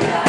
Yeah.